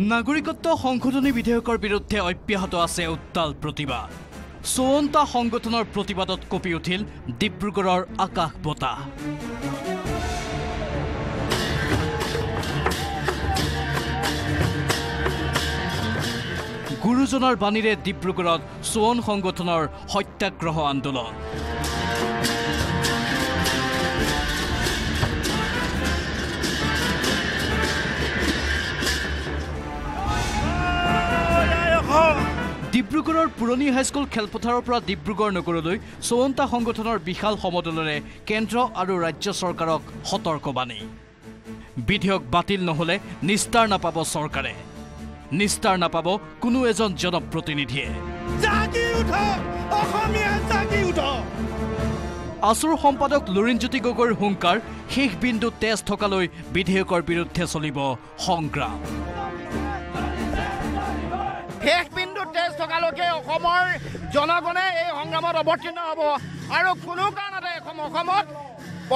নাগৰিকত্ব সংশোধনী বিধেয়কৰ বিৰুদ্ধে অব্যাহত আছে উত্তাল প্ৰতিবাদ। চৌৱন্তা সংগঠনৰ প্ৰতিবাদত কঁপি উঠিল ডিব্ৰুগড়ৰ আকাশ বতাহ। গুৰুজনাৰ বাণীৰে ডিব্ৰুগড়ত চোৱন সংগঠনৰ সত্যাগ্ৰহ আন্দোলন। ডিব্ৰুগড়ৰ পুৰণি হাইস্কুল খেলপথাৰৰ পৰা ডিব্ৰুগড় নগৰলৈ চৌৱন্তা সংগঠনৰ বিশাল সমদলেৰে কেন্দ্ৰ আৰু ৰাজ্য চৰকাৰক সতৰ্কবাণী। বিধেয়ক বাতিল নহ'লে নিস্তাৰ নাপাব চৰকাৰে। নিস্তাৰ নাপাব কোনো এজন জনপ্ৰতিনিধিয়ে। আছুৰ সম্পাদক লুৰিণজ্যোতি গগৈৰ হুংকাৰ শেষ বিন্দু তেজ থকালৈ বিধেয়কৰ বিৰুদ্ধে চলিব সংগ্ৰাম। থকালৈকে অসমৰ জনগণে এই সংগ্ৰামত অৱতীৰ্ণ হ'ব। আৰু কোনো কাৰণতে অসম- অসমত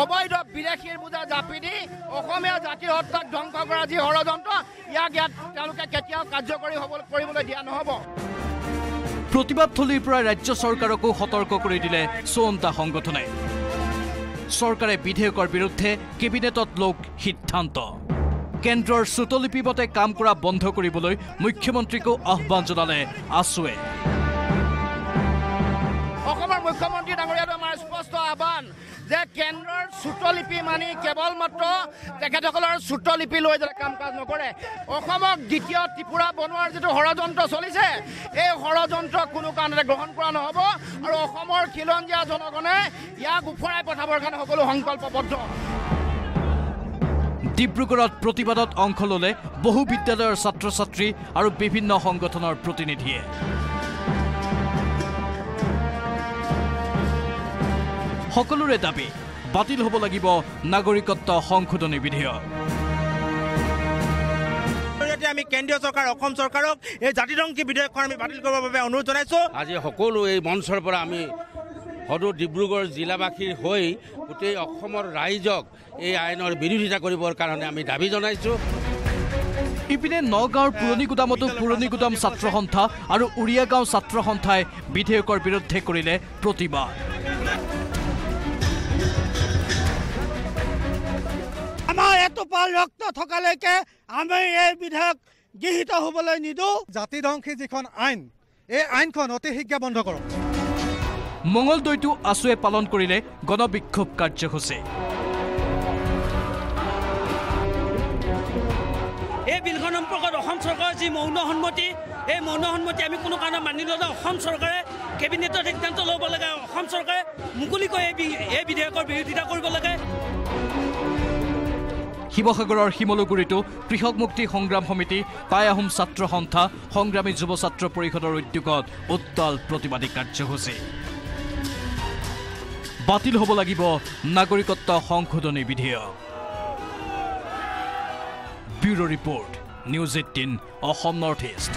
অবৈধ বিদেশীৰ বোজা জাপি দি অসমীয়া জাতিৰ হত্যাক ধ্বংস কৰা যি ষড়যন্ত্ৰ ইয়াক ইয়াত তেওঁলোকে কেতিয়াও কাৰ্যকৰী হ'ব কৰিবলৈ দিয়া নহ'ব। প্ৰতিবাদ থলীৰ পৰা ৰাজ্য চৰকাৰকো সতৰ্ক কৰি দিলে চৌৱন্তা সংগঠনে। চৰকাৰে বিধেয়কৰ বিৰুদ্ধে কেবিনেটত লওক সিদ্ধান্ত। কেন্দ্ৰৰ শ্ৰুতলিপি মতে কাম কৰা বন্ধ কৰিবলৈ মুখ্যমন্ত্ৰীকো আহ্বান জনালে আছুৱে। অসমৰ মুখ্যমন্ত্ৰী ডাঙৰীয়াটো আমাৰ স্পষ্ট আহ্বান যে কেন্দ্ৰৰ শ্ৰুতলিপি মানি কেৱল মাত্ৰ তেখেতসকলৰ শ্ৰুতলিপি লৈ যাতে কাম কাজ নকৰে। অসমক দ্বিতীয় ত্ৰিপুৰা বনোৱাৰ যিটো ষড়যন্ত্ৰ চলিছে এই ষড়যন্ত্ৰ কোনো কাৰণতে গ্ৰহণ কৰা নহ'ব আৰু অসমৰ খিলঞ্জীয়া জনগণে ইয়াক ওফৰাই পঠাবৰ কাৰণে সকলো সংকল্পবদ্ধ। ডিব্ৰুগড়ত প্ৰতিবাদত অংশ ল'লে বহু বিদ্যালয়ৰ ছাত্ৰ ছাত্ৰী আৰু বিভিন্ন সংগঠনৰ প্ৰতিনিধিয়ে। সকলোৰে দাবী বাতিল হ'ব লাগিব নাগৰিকত্ব সংশোধনী বিধেয়ক। আমি কেন্দ্ৰীয় চৰকাৰ অসম চৰকাৰক এই জাতিধ্বংসী বিধেয়কখন আমি বাতিল কৰিবৰ বাবে অনুৰোধ জনাইছোঁ। আজি সকলো এই মঞ্চৰ পৰা আমি সদৌ ডিব্ৰুগড় জিলাবাসীৰ হৈ গোটেই অসমৰ ৰাইজক এই আইনৰ বিৰোধিতা কৰিবৰ কাৰণে আমি দাবী জনাইছোঁ। ইপিনে নগাঁৱৰ পুৰণি গুদামতো পুৰণি গুদাম ছাত্ৰ সন্থা আৰু উৰিয়া গাঁও ছাত্ৰ সন্থাই বিধেয়কৰ বিৰুদ্ধে কৰিলে প্ৰতিবাদ। আমাৰ এটোপা ৰক্ত থকালৈকে আমি এই বিধেয়ক গৃহীত হ'বলৈ নিদিওঁ। জাতিধ্বংসী যিখন আইন এই আইনখন অতি শীঘ্ৰে বন্ধ কৰক। মঙলদৈতো আছুৱে পালন কৰিলে গণবিক্ষোভ কাৰ্যসূচী। এই বিলখন সম্পৰ্কত অসম চৰকাৰৰ যি মৌন সন্মতি এই মৌন সন্মতি আমি কোনো কাৰণত মানি ল'লে অসম চৰকাৰে কেবিনেটত সিদ্ধান্ত ল'ব লাগে অসম চৰকাৰে মুকলিকৈ এই এই বিধেয়কৰ বিৰোধিতা কৰিব লাগে। শিৱসাগৰৰ শিমলুগুৰিতো কৃষক মুক্তি সংগ্ৰাম সমিতি টাই আহোম ছাত্ৰ সন্থা সংগ্ৰামী যুৱ ছাত্ৰ পৰিষদৰ উদ্যোগত উত্তাল প্ৰতিবাদী কাৰ্যসূচী। বাতিল হ'ব লাগিব নাগৰিকত্ব সংশোধনী বিধেয়ক। Bureau' report News Eighteen Assam North East.